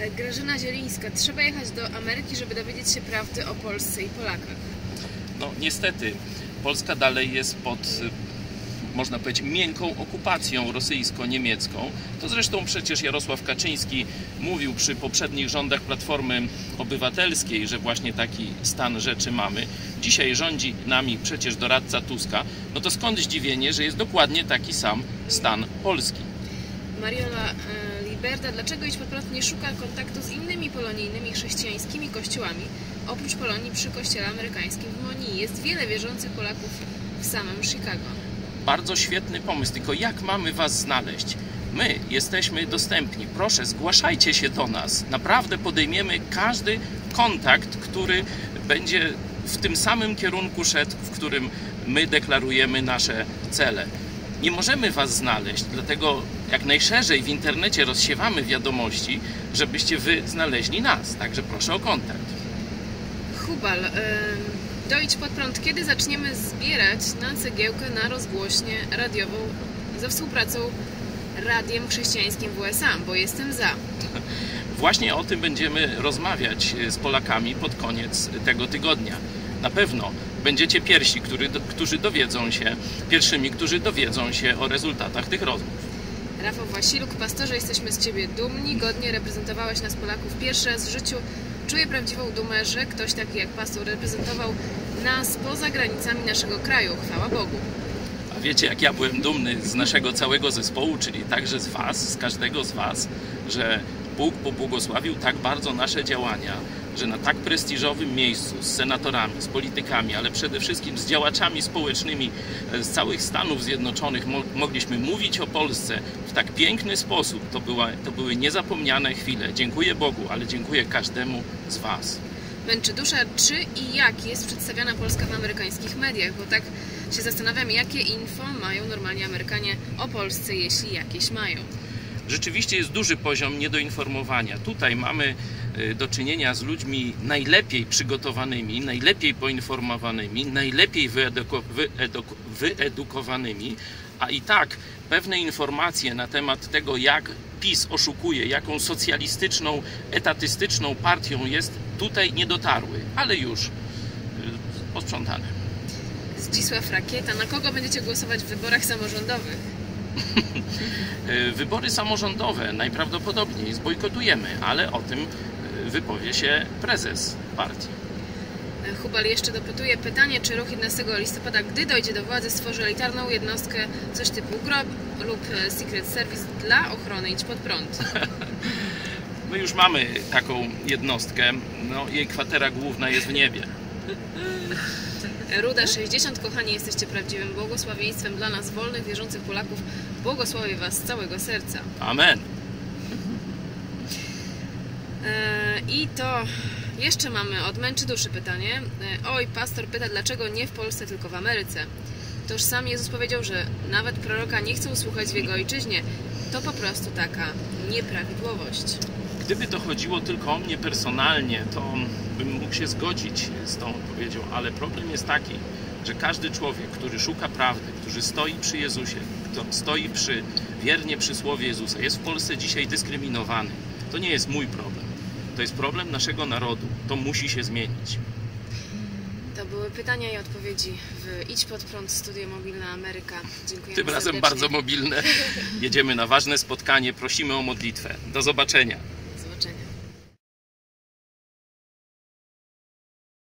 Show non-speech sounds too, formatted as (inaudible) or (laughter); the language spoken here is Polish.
E, Grażyna Zielińska. Trzeba jechać do Ameryki, żeby dowiedzieć się prawdy o Polsce i Polakach. No niestety, Polska dalej jest pod, y, można powiedzieć, miękką okupacją rosyjsko-niemiecką. To zresztą przecież Jarosław Kaczyński mówił przy poprzednich rządach Platformy Obywatelskiej, że właśnie taki stan rzeczy mamy. Dzisiaj rządzi nami przecież doradca Tuska. No to skąd zdziwienie, że jest dokładnie taki sam stan Polski? Mariola Liberda. Dlaczego Idź Pod Prąd nie szuka kontaktu z innymi polonijnymi chrześcijańskimi kościołami, oprócz Polonii przy kościele amerykańskim w Monii? Jest wiele wierzących Polaków w samym Chicago. Bardzo świetny pomysł, tylko jak mamy Was znaleźć? My jesteśmy dostępni. Proszę, zgłaszajcie się do nas. Naprawdę podejmiemy każdy kontakt, który będzie w tym samym kierunku szedł, w którym my deklarujemy nasze cele. Nie możemy Was znaleźć, dlatego jak najszerzej w internecie rozsiewamy wiadomości, żebyście Wy znaleźli nas. Także proszę o kontakt. Hubal. E, dojdź pod prąd. Kiedy zaczniemy zbierać na cegiełkę na rozgłośnię radiową ze współpracą Radiem Chrześcijańskim w USA? Bo jestem za. (laughs) Właśnie o tym będziemy rozmawiać z Polakami pod koniec tego tygodnia. Na pewno będziecie pierwsi, który, którzy dowiedzą się, pierwszymi, którzy dowiedzą się o rezultatach tych rozmów. Rafał Wasiluk, pastorze, jesteśmy z Ciebie dumni. Godnie reprezentowałeś nas Polaków pierwszy raz w życiu. Czuję prawdziwą dumę, że ktoś taki jak pastor reprezentował nas poza granicami naszego kraju. Chwała Bogu. A wiecie, jak ja byłem dumny z naszego całego zespołu, czyli także z Was, z każdego z Was, że Bóg pobłogosławił tak bardzo nasze działania, że na tak prestiżowym miejscu z senatorami, z politykami, ale przede wszystkim z działaczami społecznymi e, z całych Stanów Zjednoczonych mo mogliśmy mówić o Polsce w tak piękny sposób. To, była, to były niezapomniane chwile. Dziękuję Bogu, ale dziękuję każdemu z Was. Męczy dusza, czy i jak jest przedstawiana Polska w amerykańskich mediach? Bo tak się zastanawiam, jakie info mają normalnie Amerykanie o Polsce, jeśli jakieś mają. Rzeczywiście jest duży poziom niedoinformowania. Tutaj mamy y, do czynienia z ludźmi najlepiej przygotowanymi, najlepiej poinformowanymi, najlepiej wyeduko- wyeduko- wyedukowanymi, a i tak pewne informacje na temat tego, jak PiS oszukuje, jaką socjalistyczną, etatystyczną partią jest, tutaj nie dotarły, ale już y, posprzątane. Zdzisław Rakieta, na kogo będziecie głosować w wyborach samorządowych? (laughs) Y, Wybory samorządowe najprawdopodobniej zbojkotujemy, ale o tym y, wypowie się prezes partii. Hubal jeszcze dopytuje pytanie, czy ruch 11 listopada, gdy dojdzie do władzy, stworzy elitarną jednostkę, coś typu GROB lub Secret Service dla ochrony Idź Pod Prąd. (laughs) My już mamy taką jednostkę, no, jej kwatera główna jest w niebie. Ruda 60, kochani, jesteście prawdziwym błogosławieństwem dla nas, wolnych, wierzących Polaków. Błogosławię Was z całego serca. Amen. E, I to jeszcze mamy od Męczy Duszy pytanie. E, Oj, pastor pyta, dlaczego nie w Polsce, tylko w Ameryce. Toż sam Jezus powiedział, że nawet proroka nie chce usłuchać w jego ojczyźnie. To po prostu taka nieprawidłowość. Gdyby to chodziło tylko o mnie personalnie, to bym mógł się zgodzić z tą odpowiedzią, ale problem jest taki, że każdy człowiek, który szuka prawdy, który stoi przy Jezusie, kto stoi przy, wiernie przy słowie Jezusa, jest w Polsce dzisiaj dyskryminowany. To nie jest mój problem. To jest problem naszego narodu. To musi się zmienić. To były pytania i odpowiedzi w Idź Pod Prąd Studio Mobilne Ameryka. Dziękuję Tym razem serdecznie. bardzo mobilne. (laughs) Jedziemy na ważne spotkanie. Prosimy o modlitwę. Do zobaczenia.